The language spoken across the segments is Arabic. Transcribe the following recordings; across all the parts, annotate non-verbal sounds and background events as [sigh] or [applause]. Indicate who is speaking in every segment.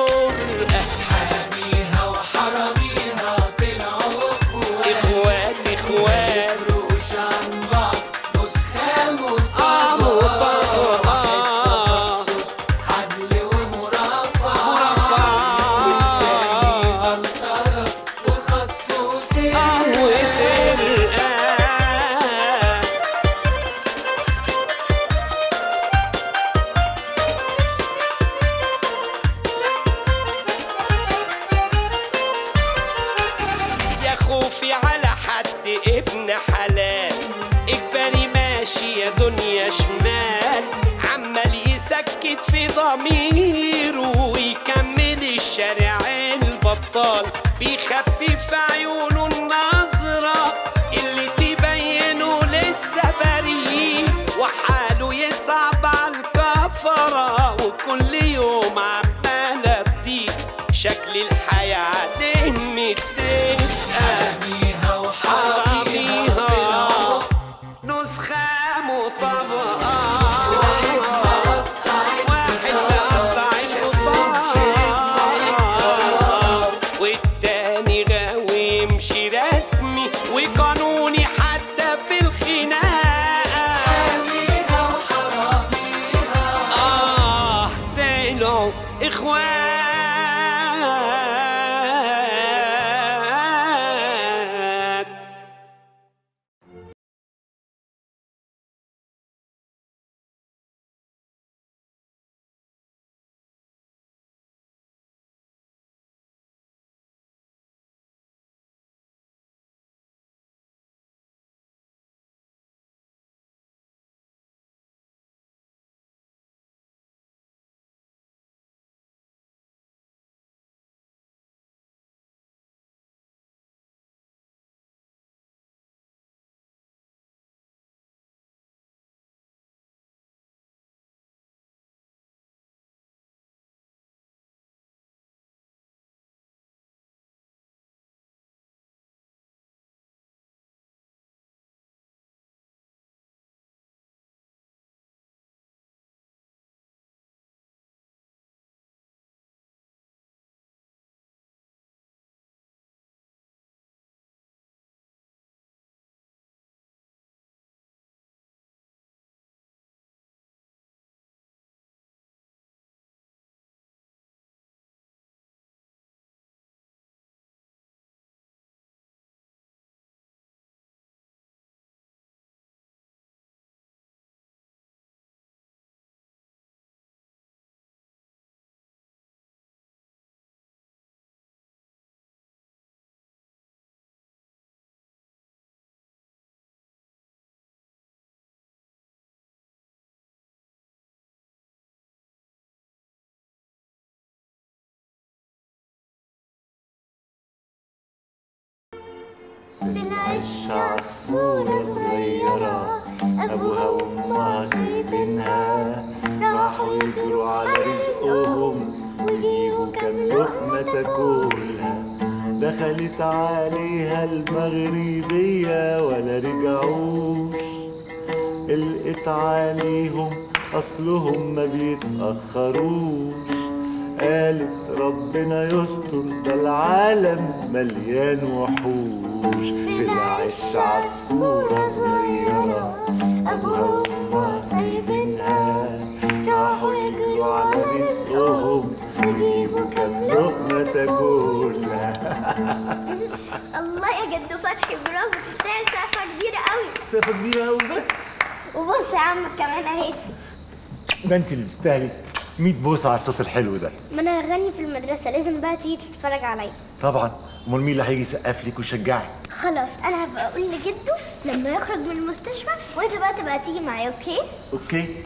Speaker 1: amor. وكل يوم عمالة تضيق شكل الحياة
Speaker 2: معلش عصفورة صغيرة أبوها وأمها سايبينها. راحوا يجروا على رزقهم ويجيبوا كم لقمة تاكلها. دخلت عليها المغربية ولا رجعوش. قلقت عليهم أصلهم ما بيتأخروش. قالت ربنا يستر ده العالم مليان وحوش. العش عصفورة صغيرة. أبوها وأمها سايبينها راحوا يجروا على رزقهم. ويجيبوا كام لقمة تاكلها [laughs]
Speaker 3: الله يا جدو فتحي برافو. تستاهل سقفة كبيرة قوي.
Speaker 2: مسافة كبيرة أوي بس.
Speaker 3: وبص يا عم كمان اهي.
Speaker 2: ده أنت اللي تستاهلي 100 بوسة على الصوت الحلو ده.
Speaker 3: ما أنا هغني في المدرسة لازم بقى تيجي تتفرج عليا.
Speaker 2: طبعا. أمال مين اللي هيجي يسقف لك ويشجعك؟
Speaker 3: خلاص أنا هبقى أقول لجدو لما يخرج من المستشفى وأنت بقى تبقى تيجي معايا okay؟
Speaker 2: okay.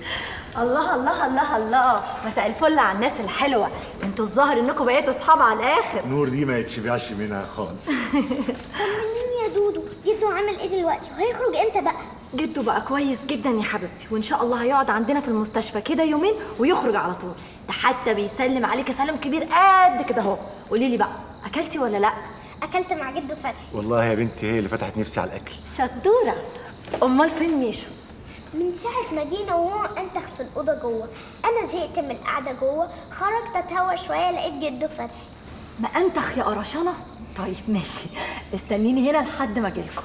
Speaker 4: الله الله الله الله. مساء الفل على الناس الحلوة. أنتوا الظاهر إنكم بقيتوا أصحاب على الآخر.
Speaker 2: نور دي ما يتشبعش منها خالص. [laughs]
Speaker 3: طمنيني يا دودو. جدو عمل إيه دلوقتي؟ وهيخرج إمتى بقى؟
Speaker 4: جده بقى كويس جدا يا حبيبتي وإن شاء الله هيقعد عندنا في المستشفى كده يومين ويخرج على طول. ده حتى بيسلم عليك سلام كبير قد كده أهو. قولي لي بقى أكلتي ولا لأ؟
Speaker 3: أكلت مع جدو فتحي.
Speaker 2: والله يا بنتي هي اللي فتحت نفسي على الأكل.
Speaker 4: شطورة. أمال فين ميشو؟
Speaker 3: من ساعة ما جينا وهو انتخ في الأوضة جوه. أنا زهقت من القعدة جوه خرجت أتهوى شوية لقيت جدو فتحي.
Speaker 4: ما انتخ يا قرشانه طيب ماشي. استنيني هنا لحد ما اجيلكم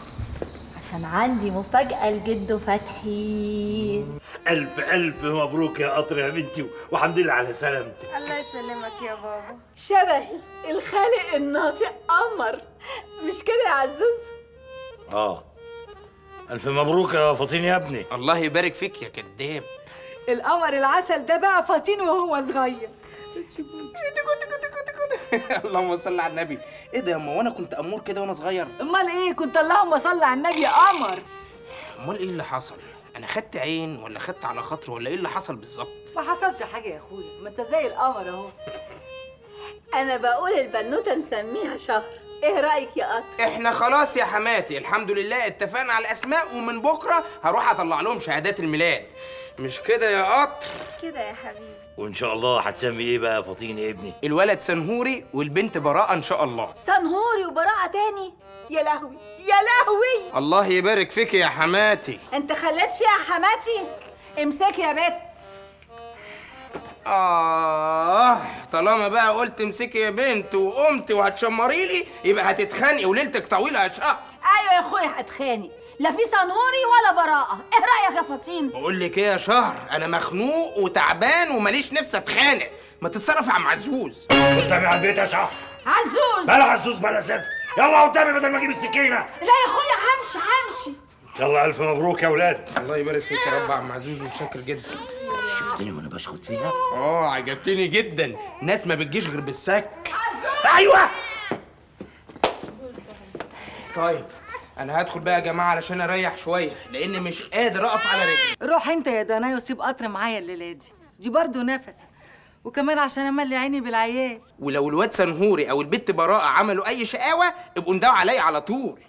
Speaker 4: عشان عندي مفاجأة لجده فتحي.
Speaker 5: ألف ألف مبروك يا قطر يا بنتي والحمد لله على سلامتك.
Speaker 4: الله يسلمك يا بابا. شبهي الخالق الناطق قمر مش كده يا عزوز؟
Speaker 5: آه. ألف مبروك يا فطين يا ابني.
Speaker 6: الله يبارك فيك يا كداب
Speaker 7: القمر العسل ده بقى فاطين وهو صغير. [laughs]
Speaker 8: اللهم صل على النبي. إيه ده يا اما وأنا كنت أمور كده وأنا صغير.
Speaker 7: أمال إيه؟ كنت اللهم صل على النبي يا قمر.
Speaker 8: أمال إيه اللي حصل؟ أنا خدت عين ولا خدت على خاطري ولا إيه اللي حصل بالظبط؟
Speaker 7: ما حصلش حاجة يا أخويا. ما أنت زي القمر أهو.
Speaker 4: أنا بقول البنوتة نسميها شهر. إيه رأيك يا قطر؟
Speaker 8: إحنا خلاص يا حماتي. الحمد لله اتفقنا على الأسماء ومن بكرة هروح أطلع لهم شهادات الميلاد. مش كده يا قطر؟
Speaker 4: كده يا حبيبي.
Speaker 5: وإن شاء الله هتسمي إيه بقى يا فطين يا ابني؟
Speaker 8: الولد سنهوري والبنت براءة إن شاء الله.
Speaker 4: سنهوري وبراءة تاني؟ يا لهوي يا لهوي!
Speaker 8: الله يبارك فيك يا حماتي.
Speaker 7: أنت خليت فيها حماتي؟ امسكي يا بت.
Speaker 8: آه طالما بقى قلت امسكي يا بنت وقمت وهتشمري لي يبقى هتتخانقي وليلتك طويلة يا شهر
Speaker 7: أيوه يا أخويا هتخاني لا في سنهوري ولا براءة. إيه رأيك يا فاطين؟
Speaker 8: بقول لك إيه يا شهر؟ أنا مخنوق وتعبان وماليش نفسي أتخانق. ما تتصرف يا عم عزوز.
Speaker 5: قدامي على البيت يا شهر.
Speaker 7: عزوز!
Speaker 5: بلا عزوز بلا سفت يلا قدامي بدل ما أجيب السكينة.
Speaker 7: لا يا أخويا همشي همشي.
Speaker 5: يلا ألف مبروك يا ولاد.
Speaker 8: الله يبارك فيك يا رب يا عم عزوز وشاكر جدا.
Speaker 5: شفتني وأنا بشخط فيها؟
Speaker 8: آه عجبتني جدا. ناس ما بتجيش غير بالسك.
Speaker 5: أيوه!
Speaker 8: طيب. أنا هدخل بقى يا جماعة علشان أريح شوية لأن مش قادر أقف على رجلي.
Speaker 7: روح أنت يا دنيا وسيب قطر معايا الليلة دي دي برضه نفسي. وكمان عشان أملي عيني بالعيال.
Speaker 8: ولو الواد سنهوري أو البت براءة عملوا أي شقاوة ابقوا ندعوا عليا على طول.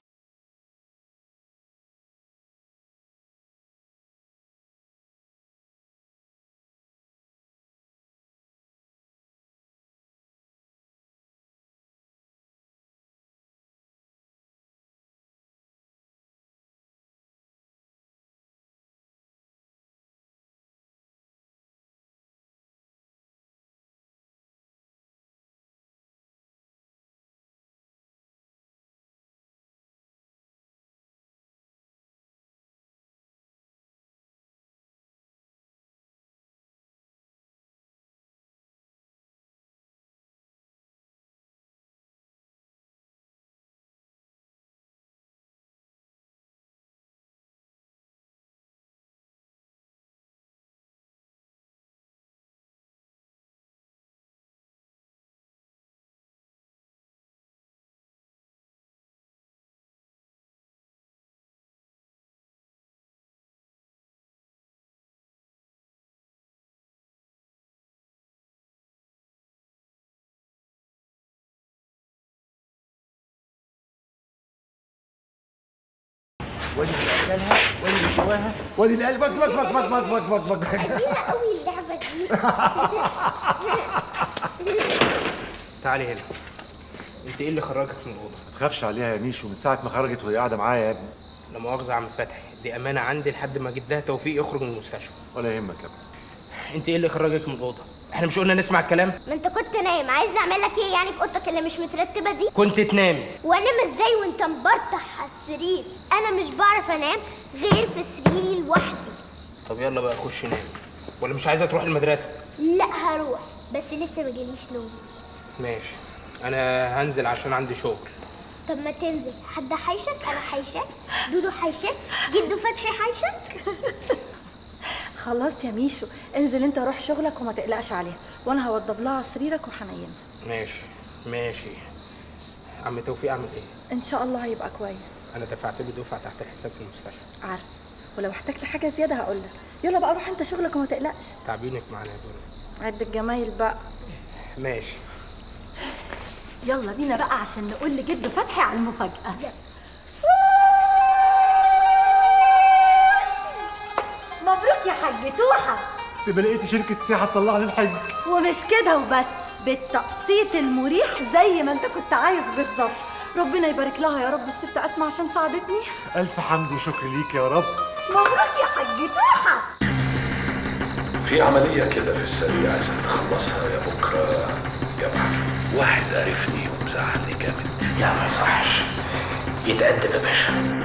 Speaker 2: وادي اللي اكلها وادي اللي سواها وادي اللي قلبت بط بط بط بط بط بط
Speaker 3: بط قوي اللعبة دي. [laughs]
Speaker 8: تعالي هنا. أنت إيه اللي خرجك من الأوضة؟
Speaker 2: ما تخافش عليها يا ميشو من ساعة ما خرجت وهي قاعدة معايا يا ابني.
Speaker 8: لا مؤاخذة يا عم فتحي. دي أمانة عندي لحد ما جدها توفيق يخرج من المستشفى.
Speaker 2: ولا يهمك يا ابني.
Speaker 8: أنت إيه اللي خرجك من الأوضة؟ إحنا مش قلنا نسمع الكلام؟
Speaker 3: ما انت كنت نايم عايز نعمل لك إيه يعني في اوضتك اللي مش مترتبة دي؟
Speaker 8: كنت تنامي
Speaker 3: وانام إزاي وانت مبرطح على السرير؟ أنا مش بعرف انام غير في سريري لوحدي.
Speaker 8: طب يلا بقى خش نام. ولا مش عايزة تروح المدرسة؟
Speaker 3: لا هروح بس لسه ما جاليش نوم.
Speaker 8: ماشي. أنا هنزل عشان عندي شغل.
Speaker 3: طب ما تنزل. حد حيشك؟ أنا حيشك. دودو حيشك. جدو فتحي حيشك. [laughs]
Speaker 4: خلاص يا ميشو انزل انت روح شغلك وما تقلقش عليها وأنا هوضب لها سريرك وهنيمها
Speaker 8: ماشي ماشي. عم توفيق اعمل إيه؟
Speaker 4: إن شاء الله هيبقى كويس.
Speaker 8: أنا دفعت له دفعة تحت الحساب في المستشفى.
Speaker 4: عارف. ولو احتجت حاجة زيادة هقول لك. يلا بقى روح انت شغلك وما تقلقش.
Speaker 8: تعبينك معانا يا دنيا.
Speaker 4: عد الجمايل بقى.
Speaker 8: ماشي.
Speaker 4: يلا بينا بقى عشان نقول لجد فتحي على المفاجأة.
Speaker 2: تبقى لقيتي شركة سياحة تطلعني الحج.
Speaker 4: ومش كده وبس بالتقسيط المريح زي ما انت كنت عايز بالظبط. ربنا يبارك لها يا رب الست أسمع عشان ساعدتني.
Speaker 2: ألف حمد وشكر ليك يا رب.
Speaker 4: مبروك يا حاج توحه
Speaker 9: في عملية كده في السريع عايزك تخلصها يا بكرة يا معلم واحد عرفني ومزعلني جامد.
Speaker 6: لا ما يصحش. يتقدم يا باشا.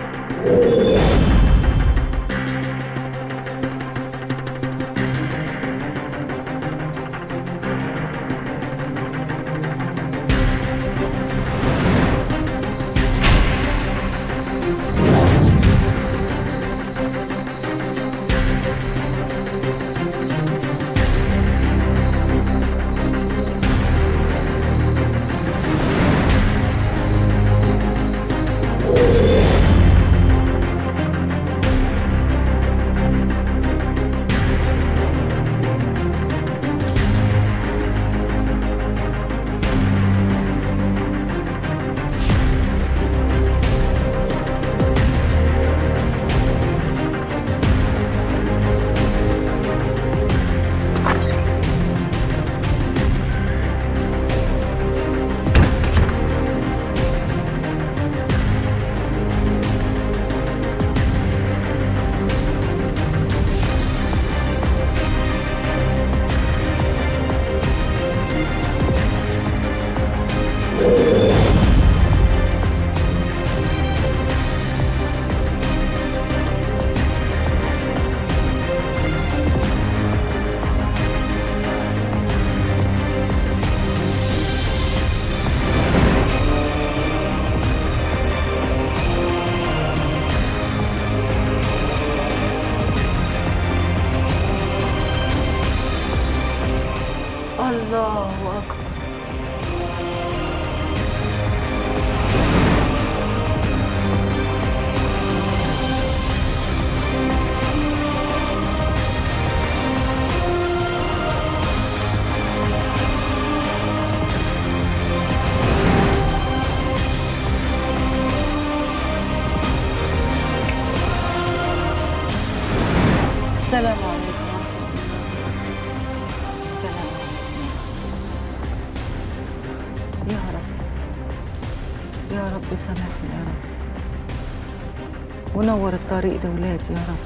Speaker 7: ونور الطريق لولادي يا رب.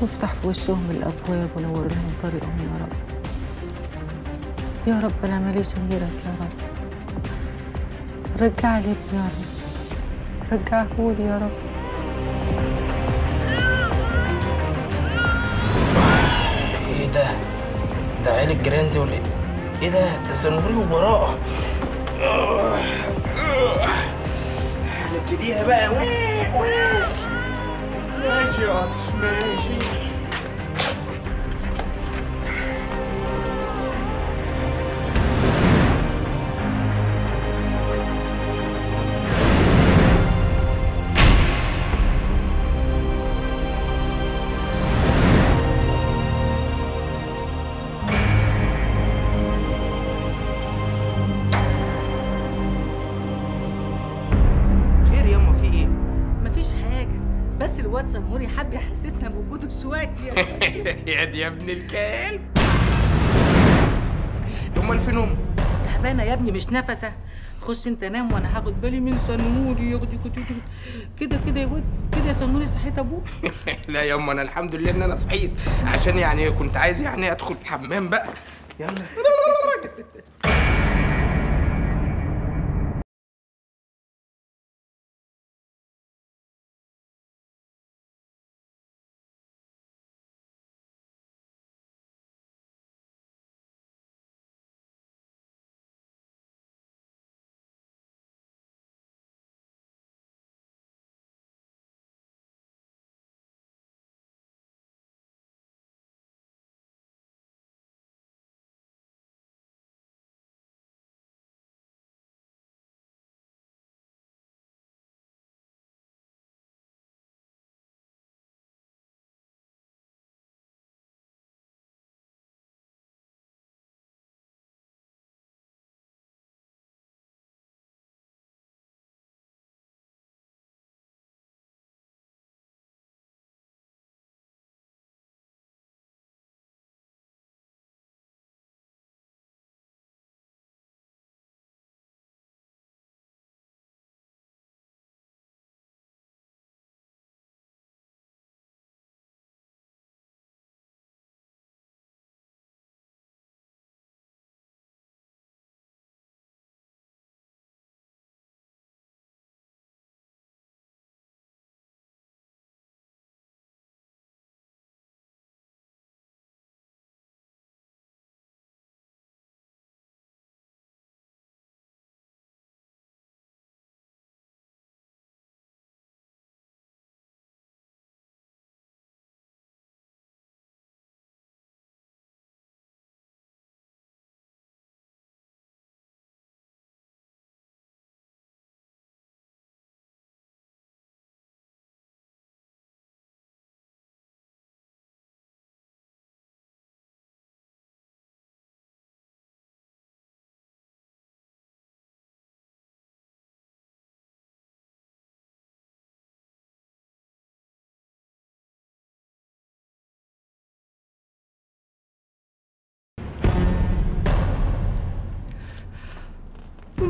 Speaker 7: وافتح في وشهم الأبواب ونور لهم طريقهم يا رب. يا رب أنا ماليش غيرك يا رب. رجع لي يا رب. رجعهولي يا رب.
Speaker 8: إيه ده؟ ده عيل الجيران دي ولا إيه ده؟ ده سنوري وبراءة. هنبتديها بقى واه، واه. ماشي يا قطر ابن الكلب. امال فين أمك
Speaker 7: ده تعبانة يا ابني مش نفسة. خش انت نام وأنا هاخد بالي من سنوري ياخد كده كده كده يا ولد كده يا سنوري صحيت أبوك؟ [laughs]
Speaker 8: لا يا أم أنا الحمد لله إن أنا صحيت. عشان يعني كنت عايز يعني أدخل الحمام بقى. يلا. [laughs]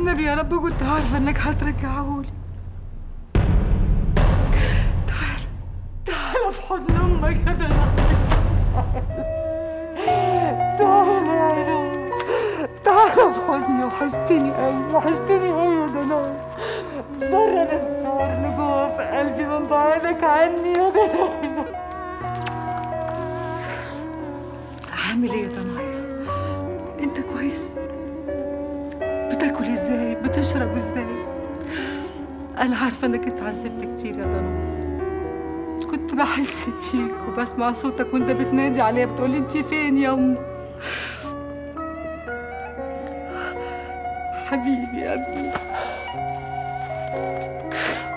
Speaker 7: والنبي يا رب كنت عارفه انك هترجعهولي تعال تعال في حضن أمك يا دلع تعال يا رب تعال في حضني وحشتني قوي وحشتني قوي يا دلع برر النار اللي جوه في قلبي من بعدك عني يا دلع عامل إيه يا دنيا أنت كويس؟ بتاكل إزاي؟ بتشرب إزاي؟ أنا عارفة إنك أنت عذبت كتير يا ضنا كنت بحس بيك وبسمع صوتك وأنت بتنادي عليا بتقولي أنت فين يا ام حبيبي يا ابني.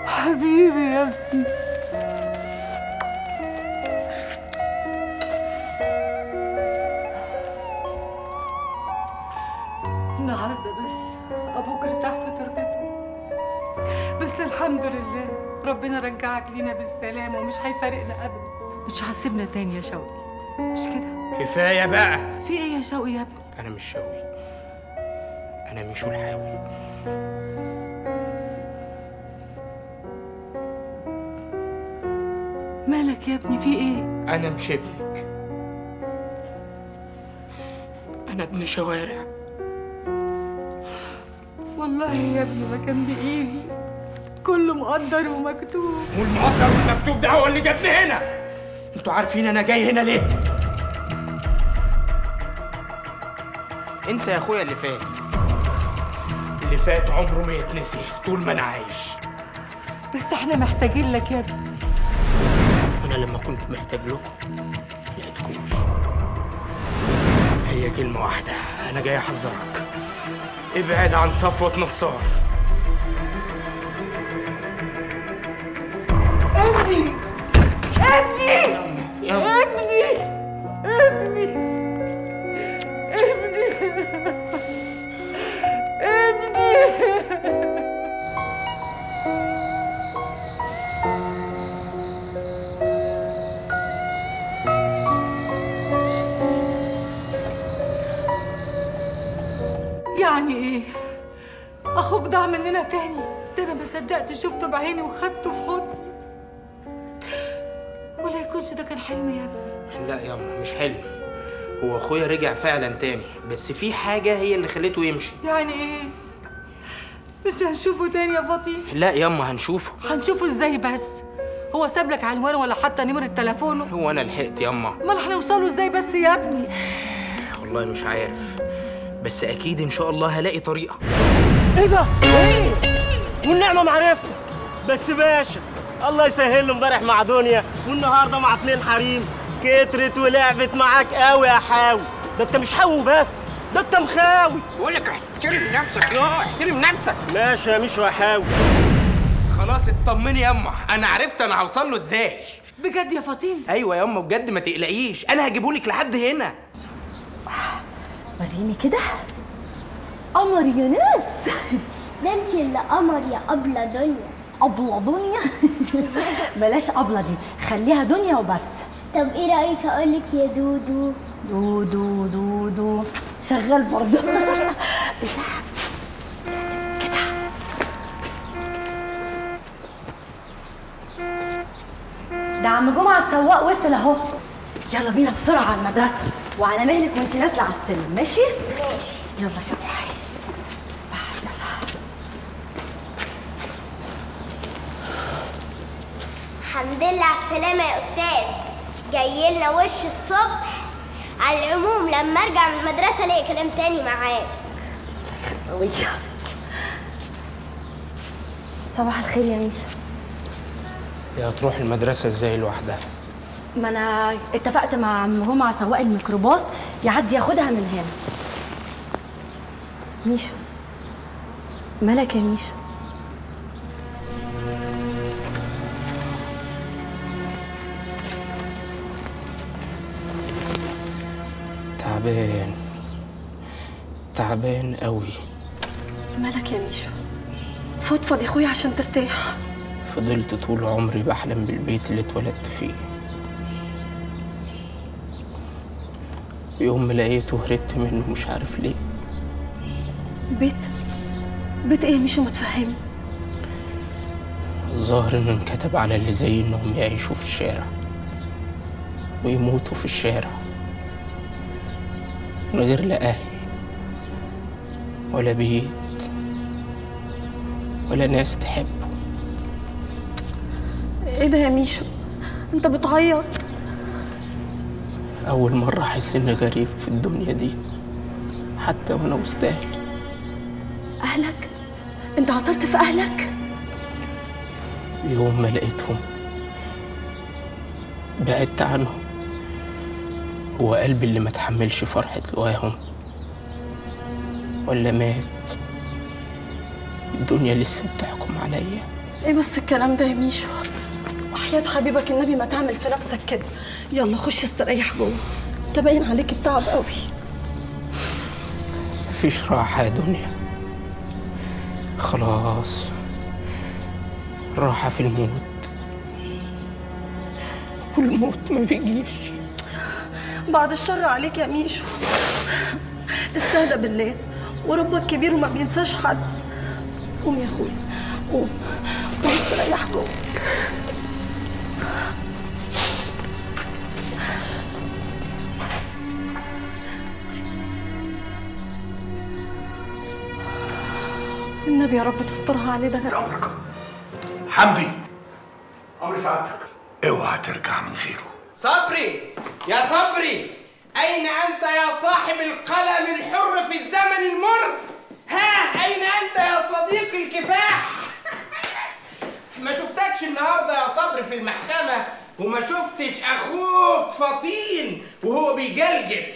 Speaker 7: حبيبي يا ابني. الحمد لله. ربنا رجعك لينا بالسلامه ومش هيفارقنا ابدا. مش هسيبنا تاني يا شوقي. مش كده؟
Speaker 8: كفاية بقى.
Speaker 7: في إيه يا شوقي يا ابني؟
Speaker 8: أنا مش شوقي. أنا مش الحاوي
Speaker 7: مالك يا ابني؟ في إيه؟
Speaker 8: أنا مش ابنك أنا ابن شوارع.
Speaker 7: والله يا ابني ما كان بإيدي. كله مقدر ومكتوب.
Speaker 8: والمقدر والمكتوب ده هو اللي جابني هنا. أنتوا عارفين أنا جاي هنا ليه؟ انسى يا أخويا اللي فات. اللي فات عمره ما يتنسي طول ما أنا عايش.
Speaker 7: بس إحنا محتاجين لك يا ابني.
Speaker 8: أنا لما كنت محتاج لكم لقيتكوش. هي كلمة واحدة أنا جاي أحذرك. ابعد عن صفوة نصار.
Speaker 7: ابني ابني ابني ابني ابني ابني. يعني إيه؟ أخوك ضاع مننا تاني. ده أنا ما صدقت شفته بعيني وخدته في حلم يا ابني
Speaker 8: لا ياما مش حلم. هو أخويا رجع فعلا تاني بس في حاجة هي اللي خلته يمشي.
Speaker 7: يعني إيه؟ مش هنشوفه تاني يا فاطين
Speaker 8: لا ياما هنشوفه.
Speaker 7: هنشوفه إزاي بس؟ هو ساب لك عنوانه ولا حتى نمرة تليفونه
Speaker 8: هو أنا لحقت ياما
Speaker 7: أمال هنوصله إزاي بس يا ابني؟
Speaker 8: والله مش عارف بس أكيد إن شاء الله هلاقي طريقة.
Speaker 10: إيه ده؟ إيه؟ والنعمة معرفتك. بس باشا الله يسهل له امبارح مع دنيا. والنهارده مع اتنين حريم. كترت ولعبت معاك قوي يا حاوي. ده انت مش حاوي بس ده انت مخاوي.
Speaker 8: بقول لك احترم نفسك يا احترم نفسك.
Speaker 10: ماشي يا مش حاوي.
Speaker 8: خلاص اطمني ياما أنا عرفت أنا هوصل له إزاي.
Speaker 7: بجد يا فاطين
Speaker 8: أيوه ياما بجد ما تقلقيش. أنا هجيبهولك لحد هنا.
Speaker 4: وريني كده. قمر يا ناس
Speaker 3: ده انت اللي قمر يا أبلة دنيا.
Speaker 4: أبلة دنيا. [laughs] بلاش أبلة دي خليها دنيا وبس.
Speaker 3: طب إيه رأيك أقولك يا دودو؟
Speaker 4: دودو دودو. شغال برضه. [laughs] ده عم جمعة السواق وصل أهو. يلا بينا بسرعة على المدرسة. وعلى مهلك وانت نازلة على السلم. ماشي؟ ماشي. يلا يا روحي
Speaker 3: الحمد لله على السلامة يا أستاذ. جاي لنا وش الصبح على العموم لما أرجع من المدرسة ليا كلام تاني معاك.
Speaker 4: صباح الخير يا ميشا.
Speaker 8: يا تروح المدرسة إزاي لوحدها؟
Speaker 4: ما أنا اتفقت مع عم جمعة سواق الميكروباص يعدي ياخدها من هنا. ميشا. مالك يا ميشا؟
Speaker 8: تعبان قوي.
Speaker 4: مالك يا ميشا فضفض يا أخويا عشان ترتاح.
Speaker 8: فضلت طول عمري بحلم بالبيت اللي اتولدت فيه. يوم ما لقيته هربت منه مش عارف ليه.
Speaker 4: بيت؟ بيت إيه ميشو؟ ما تفهمني.
Speaker 8: الظاهر إنه انكتب على اللي زي إنهم يعيشوا في الشارع. ويموتوا في الشارع. من غير لا أهل. ولا بيت ولا ناس تحبه.
Speaker 4: إيه ده يا ميشو؟ أنت بتعيط.
Speaker 8: أول مرة أحس إني غريب في الدنيا دي حتى وأنا وسط أهلي
Speaker 4: أهلك؟ أنت عطلت في أهلك؟
Speaker 8: يوم ما لقيتهم بعدت عنهم هو قلبي اللي ما تحملش فرحة لقاهم ولا مات؟ الدنيا لسه بتحكم عليا.
Speaker 4: إيه بس الكلام ده يا ميشو؟ وحياة حبيبك النبي ما تعمل في نفسك كده. يلا خش استريح جوه. انت باين عليك التعب قوي.
Speaker 8: مفيش راحة يا دنيا. خلاص. راحة في الموت. والموت ما بيجيش.
Speaker 4: بعد الشر عليك يا ميشو. استهدى بالله. وربك كبير وما بينساش حد. قوم يا أخويا قوم. قوم استريح جوه النبي يا رب تسترها عليه ده غير
Speaker 9: حمدي.
Speaker 2: أمر سعادتك.
Speaker 9: اوعى ترجع من غيره.
Speaker 8: صبري يا صبري. أين أنت يا صاحب القلم الحر في الزمن المر؟ ها أين أنت يا صديق الكفاح؟ ما شفتكش النهارده يا صبري في المحكمة وما شفتش أخوك فطين وهو بيجلجل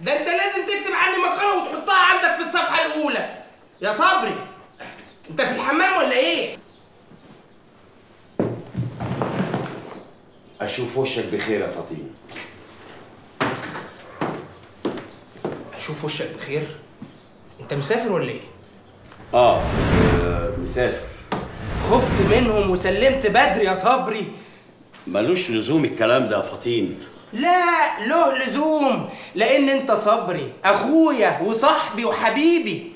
Speaker 8: ده أنت لازم تكتب عني مقالة وتحطها عندك في الصفحة الأولى يا صبري أنت في الحمام ولا إيه؟
Speaker 11: أشوف وشك بخير يا فاطمه
Speaker 8: أشوف وشك بخير؟ أنت مسافر ولا إيه؟
Speaker 11: آه آه، مسافر.
Speaker 8: خفت منهم وسلمت بدري يا صبري.
Speaker 11: ملوش لزوم الكلام ده يا فطين.
Speaker 8: لا له لزوم لأن انت صبري اخويا وصاحبي وحبيبي.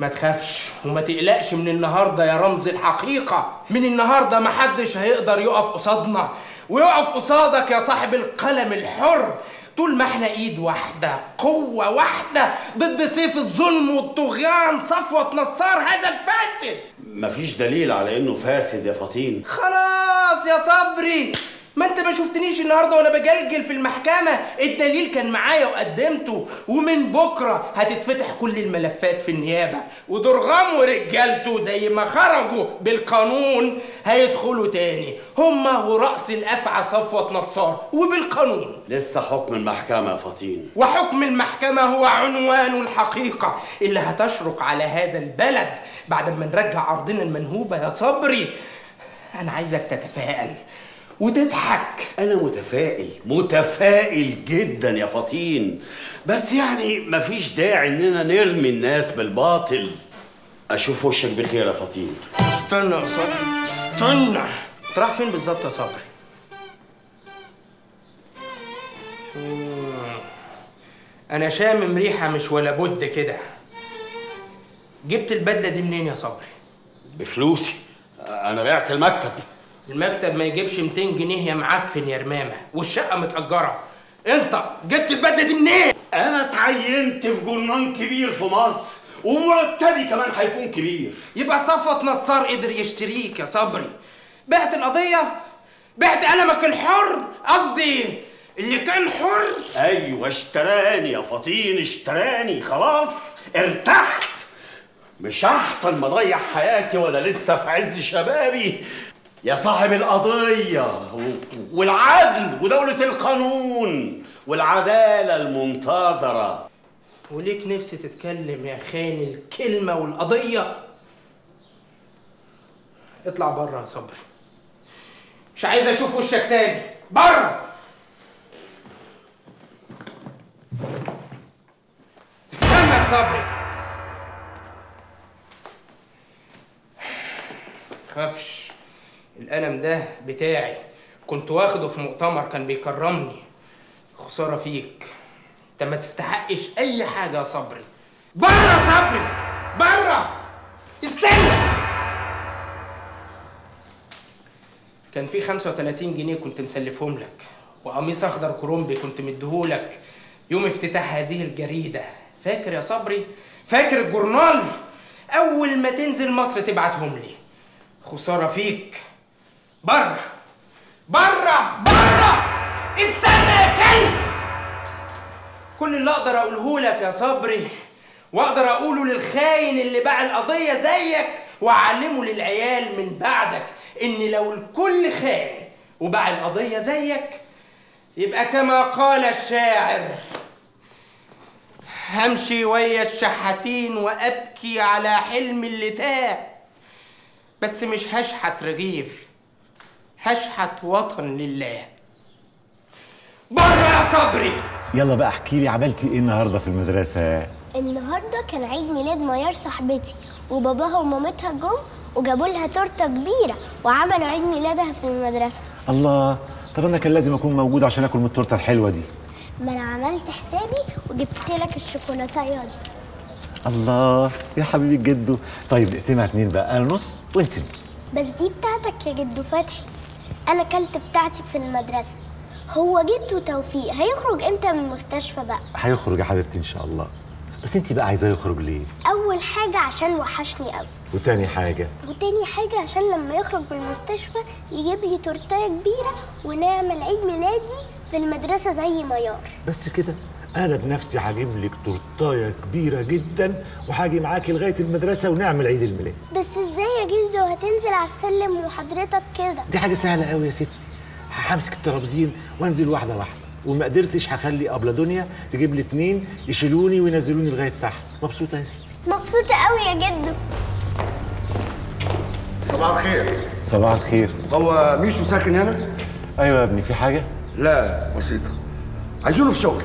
Speaker 8: ما تخافش وما تقلقش من النهارده يا رمز الحقيقة. من النهارده محدش هيقدر يقف قصادنا. ويقف قصادك يا صاحب القلم الحر. طول ما إحنا ايد واحدة قوة واحدة ضد سيف الظلم والطغيان صفوة نصار هذا الفاسد.
Speaker 11: مفيش دليل على إنه فاسد يا فطين.
Speaker 8: خلاص يا صبري. ما انت ما شفتنيش النهارده وأنا بجلجل في المحكمة؟ الدليل كان معايا وقدمته. ومن بكرة هتتفتح كل الملفات في النيابة. ودرغام ورجالته زي ما خرجوا بالقانون هيدخلوا تاني. هما ورأس الأفعى صفوة نصار. وبالقانون.
Speaker 11: لسه حكم المحكمة يا فطين
Speaker 8: وحكم المحكمة هو عنوان الحقيقة. اللي هتشرق على هذا البلد بعد ما نرجع أرضنا المنهوبة يا صبري. أنا عايزك تتفائل. وتضحك.
Speaker 11: أنا متفائل. متفائل جدا يا فطين. بس يعني مفيش داعي إننا نرمي الناس بالباطل. أشوف وشك بخير يا فطين.
Speaker 8: استنى يا صبري. استنى. تروح فين بالظبط يا صبري؟ مم. أنا شامم ريحة مش ولا بد كده. جبت البدلة دي منين يا صبري؟
Speaker 11: بفلوسي. أنا بعت المكتب.
Speaker 8: المكتب ما يجيبش 200 جنيه يا معفن يا رمامة والشقة متأجرة. أنت جبت البدلة دي منين؟
Speaker 11: أنا اتعينت في جرنان كبير في مصر ومرتبي كمان هيكون كبير.
Speaker 8: يبقى صفوة نصار قدر يشتريك يا صبري. بعت القضية؟ بعت قلمك الحر؟ قصدي اللي كان حر؟
Speaker 11: أيوة اشتراني يا فطين اشتراني خلاص ارتحت. مش أحسن ما أضيع حياتي ولا لسه في عز شبابي. يا صاحب القضية والعدل ودولة القانون والعدالة المنتظرة.
Speaker 8: وليك نفسي تتكلم يا خان الكلمة والقضية؟ اطلع بره يا صبري. مش عايز أشوف وشك تاني. بره استنى يا صبري. تخافش. القلم ده بتاعي. كنت واخده في مؤتمر كان بيكرمني. خسارة فيك. انت ما تستحقش أي حاجة يا صبري. بره صبري! بره! استنى! كان في 35 جنيه كنت مسلفهم لك. وقميص أخضر كرومبي كنت مديهولك يوم افتتاح هذه الجريدة. فاكر يا صبري؟ فاكر الجورنال؟ أول ما تنزل مصر تبعتهم لي. خسارة فيك. بره بره بره استنى يا كلب. كل اللي أقدر أقوله لك يا صبري وأقدر أقوله للخاين اللي باع القضية زيك وأعلمه للعيال من بعدك إن لو الكل خان وباع القضية زيك يبقى كما قال الشاعر همشي ويا الشحاتين وأبكي على حلم اللي تاه بس مش هشحت رغيف هشحت وطن لله. بره يا صبري!
Speaker 12: يلا بقى احكي لي عملتي إيه النهارده في المدرسة؟
Speaker 3: النهارده كان عيد ميلاد ميار صاحبتي وباباها ومامتها جم وجابوا لها تورتة كبيرة وعملوا عيد ميلادها في المدرسة.
Speaker 12: الله طب أنا كان لازم أكون موجود عشان آكل من التورتة الحلوة دي.
Speaker 3: ما أنا عملت حسابي وجبت لك الشوكولاتايه دي.
Speaker 12: الله يا حبيبي جدو طيب نقسمها اتنين بقى أنا نص وأنت نص.
Speaker 3: بس دي بتاعتك يا جدو فتحي. أنا كلت بتاعتي في المدرسة. هو جدو توفيق. هيخرج إمتى من المستشفى بقى؟
Speaker 12: هيخرج يا حبيبتي إن شاء الله. بس انت بقى عايزاه يخرج ليه؟
Speaker 3: أول حاجة عشان وحشني قوي
Speaker 12: وتاني حاجة؟
Speaker 3: وتاني حاجة عشان لما يخرج من المستشفى يجيب لي تورتاية كبيرة ونعمل عيد ميلادي في المدرسة زي ميار
Speaker 12: بس كده أنا بنفسي هجيب لك تورتاية كبيرة جدا وهاجي معاكي لغاية المدرسة ونعمل عيد الميلاد.
Speaker 3: بس هتنزل على السلم وحضرتك كده.
Speaker 12: دي حاجة سهلة قوي يا ستي. همسك الترابزين وانزل واحدة واحدة. وما قدرتش هخلي ابله دنيا تجيب لي اتنين يشيلوني وينزلوني لغاية تحت. مبسوطة يا ستي.
Speaker 3: مبسوطة قوي يا جدو.
Speaker 2: صباح الخير.
Speaker 12: صباح الخير.
Speaker 2: هو ميشو ساكن هنا؟
Speaker 12: أيوه يا ابني في حاجة؟
Speaker 2: لا بسيطة. عايزينه في شغل.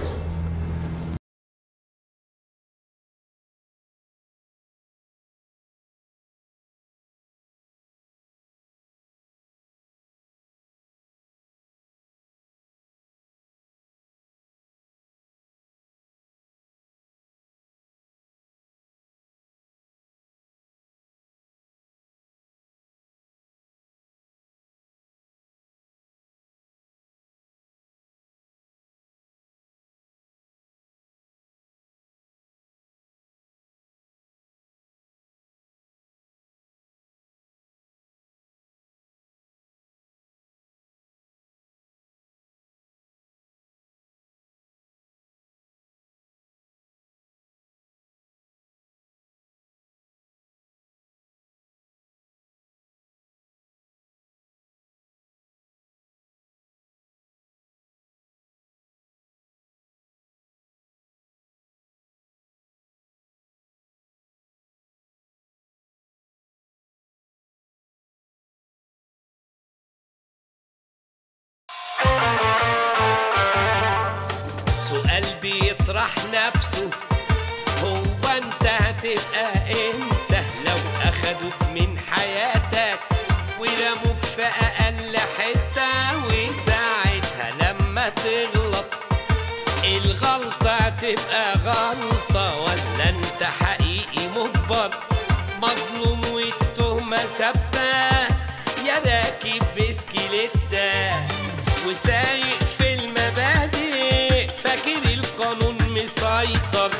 Speaker 1: خدوك من حياتك ورموك في أقل حتة وساعتها لما تغلط. الغلطة تبقى غلطة ولا أنت حقيقي مجبر؟ مظلوم والتهمة ثابتة يا راكب بسكيلتة وسايق في المبادئ فاكر القانون مسيطر.